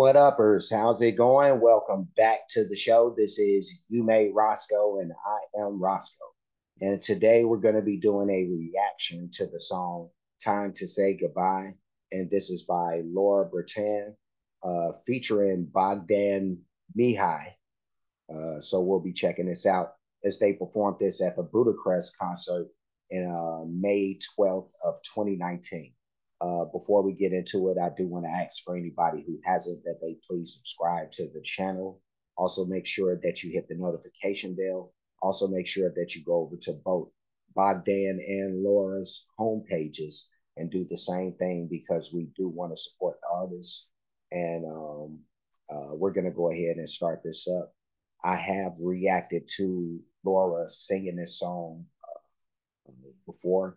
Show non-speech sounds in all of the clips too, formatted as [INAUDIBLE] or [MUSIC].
What uppers? How's it going? Welcome back to the show. This is You Made Roskoe, and I am Roskoe. And today we're going to be doing a reaction to the song Time to Say Goodbye. And this is by Laura Bretan, uh, featuring Bogdan Mihai. Uh, so we'll be checking this out as they performed this at the Budapest concert in uh, May 12th of 2019. Uh, before we get into it, I do want to ask for anybody who hasn't that they please subscribe to the channel. Also, make sure that you hit the notification bell. Also, make sure that you go over to both Bogdan and Laura's home pages and do the same thing because we do want to support the artists. And um, uh, we're going to go ahead and start this up. I have reacted to Laura singing this song uh, before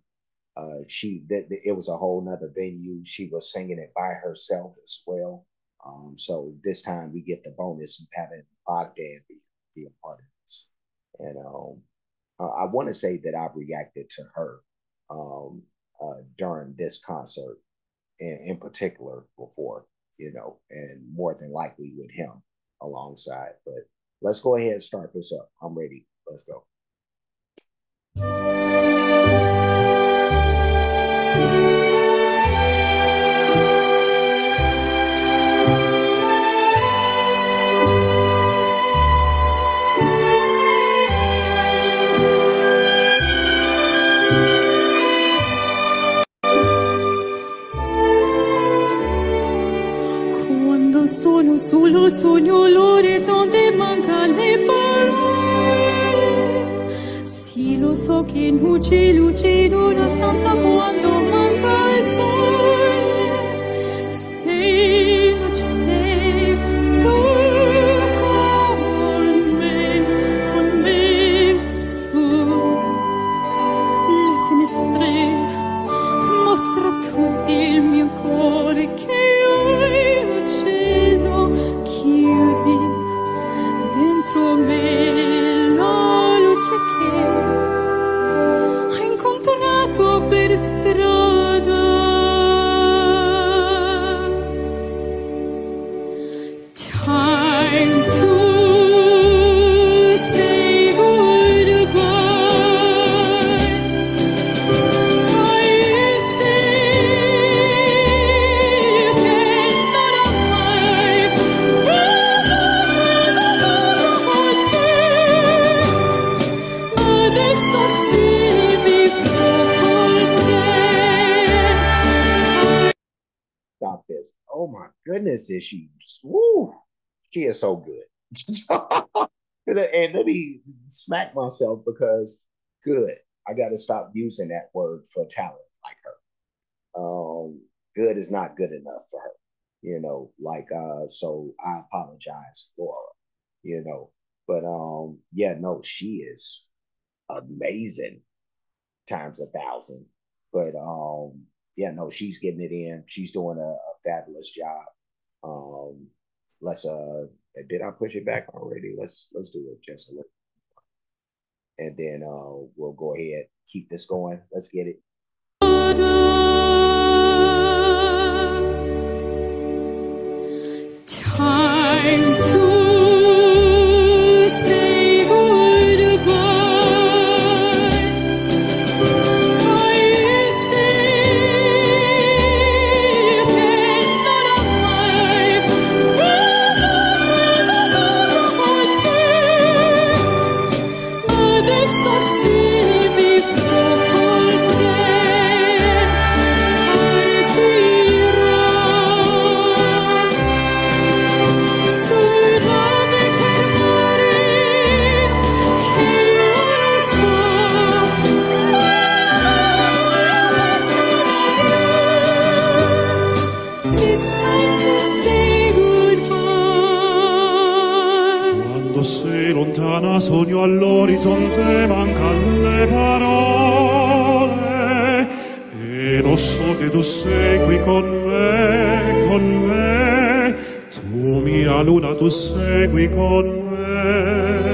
uh, she that it was a whole nother venue. She was singing it by herself as well. Um, so this time we get the bonus of having Bogdan be, be a part of this. And um, I want to say that I've reacted to her um, uh, during this concert, in, in particular before, you know, and more than likely with him alongside. But let's go ahead and start this up. I'm ready. Let's go. Sullo sogno l'orizzonte manca le parole. Sì lo so che non c'è luce in una stanza quando manca il sole. Goodness, is she? Woo, she is so good. [LAUGHS] and let me smack myself because good. I got to stop using that word for talent like her. Um, good is not good enough for her, you know. Like, uh, so I apologize, Laura, you know. But um, yeah, no, she is amazing times a thousand. But um, yeah, no, she's getting it in. She's doing a, a fabulous job. Um, let's uh, did I push it back already? Let's let's do it just a little, and then uh, we'll go ahead keep this going. Let's get it. se lontana sogno all'orizzonte mancan le parole. E lo so che tu sei qui con me con me. Tu mia luna tu segui con me.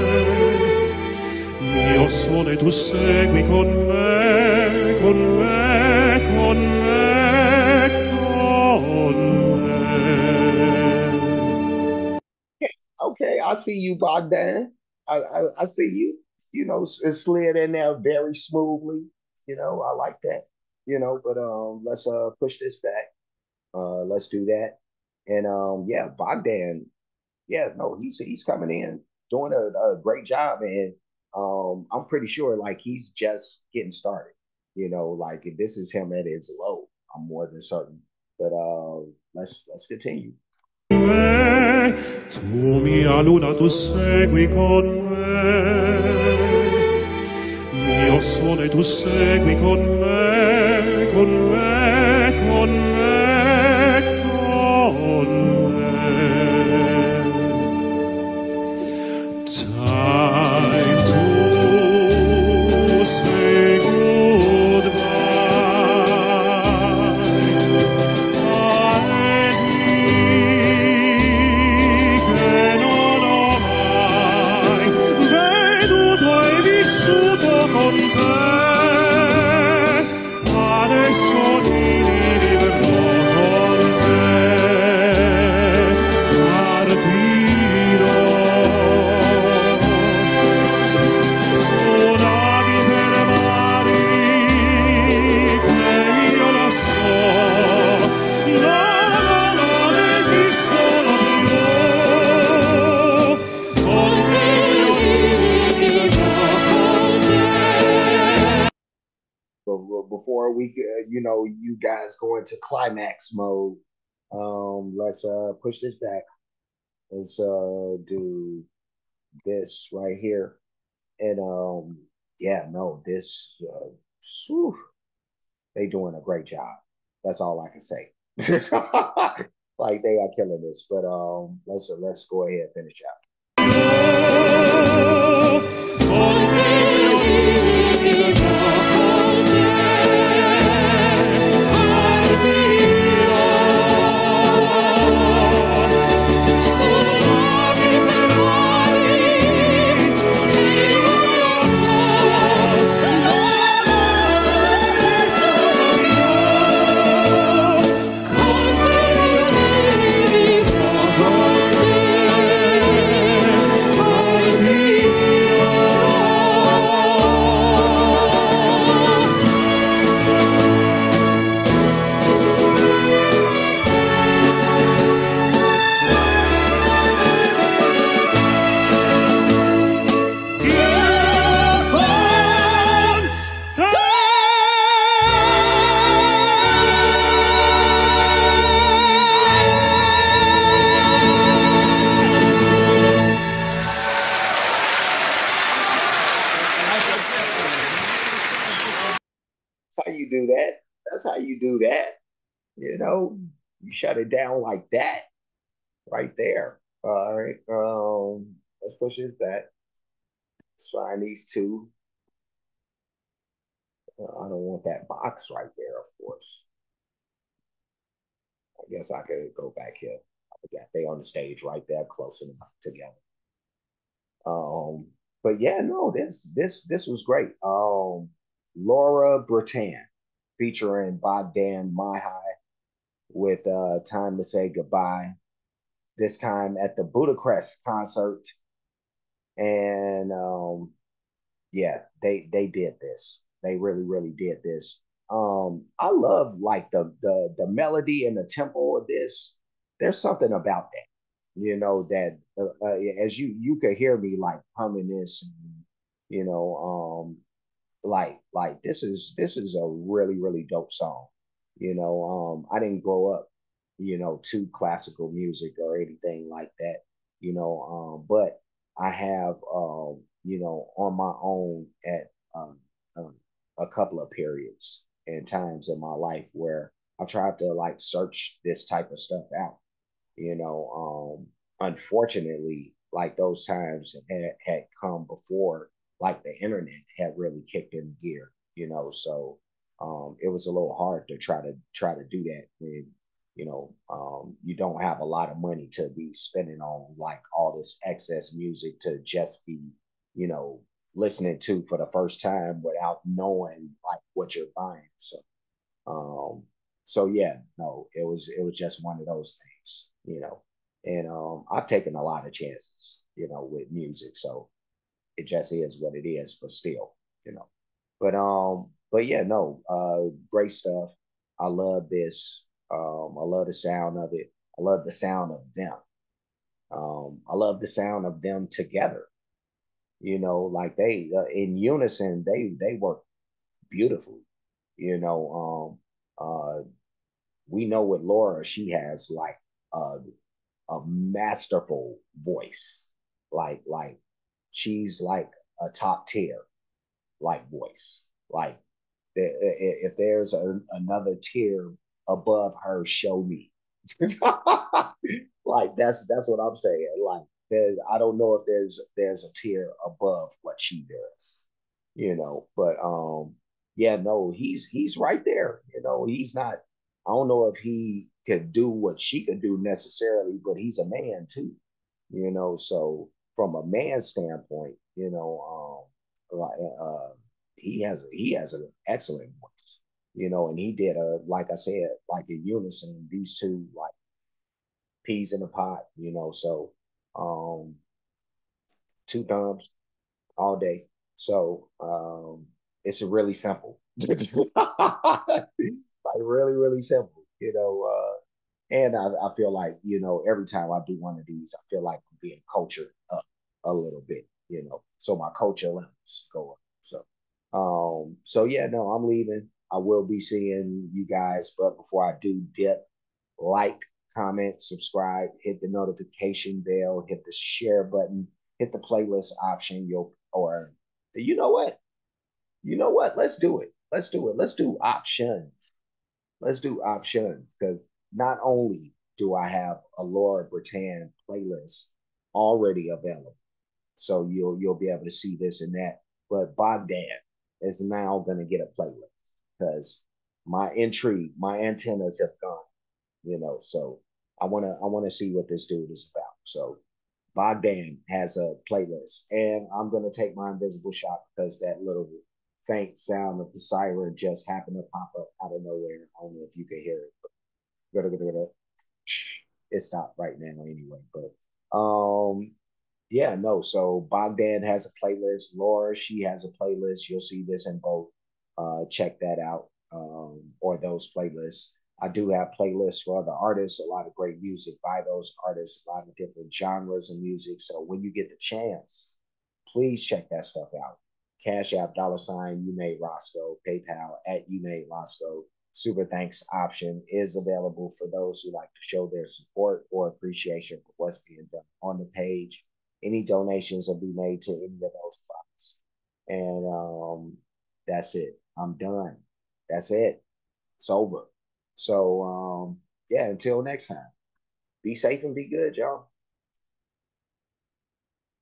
Mio sole tu segui con me I see you, Bogdan. I, I, I see you. You know, it slid in there very smoothly. You know, I like that. You know, but um, let's uh push this back. Uh, let's do that. And um, yeah, Bogdan. Yeah, no, he's he's coming in doing a, a great job, and um, I'm pretty sure like he's just getting started. You know, like this is him at his low. I'm more than certain. But uh, let's let's continue. Tu mia luna tu segui con me. Mio sole tu segui con me Con me, con me, con me. Time before we, uh, you know, you guys go into climax mode, um, let's uh push this back. Let's uh do this right here, and um, yeah, no, this, uh, whew, they doing a great job. That's all I can say. [LAUGHS] like they are killing this, but um, let's let's go ahead and finish out. Do that. You know, you shut it down like that, right there. All right. Um, let's push this back. Let's these two. I don't want that box right there, of course. I guess I could go back here. I forgot they on the stage right there, close enough together. Um, but yeah, no, this this this was great. Um, Laura Bretan featuring Bogdan Mihai with uh Time to Say Goodbye. This time at the Budapest concert. And um yeah, they they did this. They really, really did this. Um, I love like the the the melody and the tempo of this. There's something about that, you know, that uh, uh, as you you could hear me like humming this, and, you know, um, like like this is this is a really really dope song. You know, um, I didn't grow up, you know, to classical music or anything like that. You know, um, but I have, um, you know, on my own at um, um, a couple of periods and times in my life where I've tried to like search this type of stuff out. You know, um, unfortunately, like those times had, had come before like the internet had really kicked in gear, you know. So um, it was a little hard to try to try to do that when you know um, you don't have a lot of money to be spending on like all this excess music to just be you know listening to for the first time without knowing like what you're buying. So um, so yeah, no, it was it was just one of those things, you know. And um, I've taken a lot of chances, you know, with music. So it just is what it is, but still, you know. But um, but yeah, no, uh, great stuff. I love this. Um, I love the sound of it. I love the sound of them. Um, I love the sound of them together. You know, like they uh, in unison, they they work beautifully. You know, um, uh, we know with Laura, she has like a, a masterful voice. Like like she's like a top tier like voice. Like if there's a, another tier above her, show me. [LAUGHS] like that's that's what I'm saying. Like I don't know if there's there's a tier above what she does, you know. But um, yeah, no, he's he's right there. You know, he's not. I don't know if he could do what she could do necessarily, but he's a man too. You know, so from a man standpoint, you know, um, like uh, he has he has an excellent voice, you know, and he did a like I said, like a unison, these two like peas in a pot, you know. So um two thumbs all day. So um it's really simple. [LAUGHS] like really, really simple, you know. Uh and I, I feel like, you know, every time I do one of these, I feel like I'm being cultured up a little bit, you know. So my culture levels go up. So um, so yeah, no, I'm leaving. I will be seeing you guys, but before I do dip, like, comment, subscribe, hit the notification bell, hit the share button, hit the playlist option. You'll or you know what? You know what? Let's do it. Let's do it. Let's do options. Let's do options because not only do I have a Laura Bretan playlist already available, so you'll you'll be able to see this and that, but Bogdan is now going to get a playlist because my entry, my antennas have gone, you know. So I want to I want to see what this dude is about. So Bogdan has a playlist, and I'm going to take my invisible shot because that little faint sound of the siren just happened to pop up out of nowhere. I don't know if you can hear it. But it stopped right now anyway. But um, yeah, no. So Bogdan has a playlist. Laura, she has a playlist. You'll see this in both. Uh, check that out um, or those playlists. I do have playlists for other artists, a lot of great music by those artists, a lot of different genres of music. So when you get the chance, please check that stuff out. Cash App, dollar sign, you made Roskoe, PayPal at you made Roskoe. Super thanks option is available for those who like to show their support or appreciation for what's being done on the page any donations will be made to any of those spots. And um, that's it. I'm done. That's it. It's over. So um, yeah, until next time. Be safe and be good, y'all.